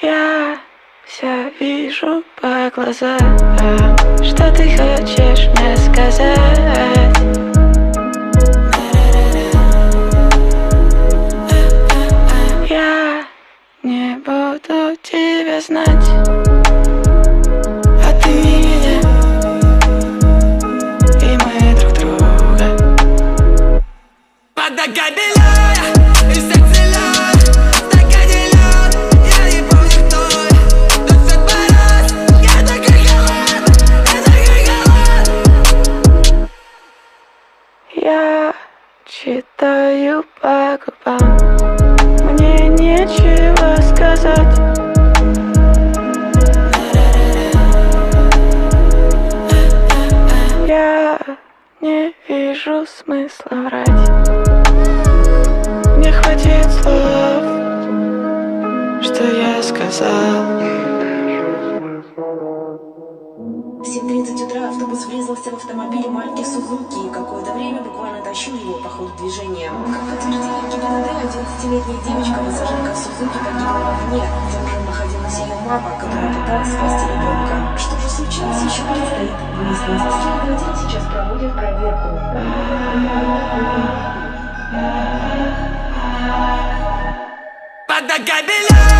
Я все вижу по глазам. Что ты хочешь мне сказать? Я не буду тебя знать. А ты меня И мы друг друга. И Я читаю по губам. Мне нечего сказать. Я не вижу смысла врать. Мне хватит слов Что я сказал В 7.30 утра автобус врезался в автомобиль марки Сузуки и какое-то время буквально тащил его по ходу движения. Как подтвердили ГИБДД, 11-летняя девочка, пассажирка Сузуки, погибла в огне. За рулем находилась ее мама, которая пыталась спасти ребенка. Что же случилось, еще предстоит выяснить. Следователи сейчас проводят проверку. И сердце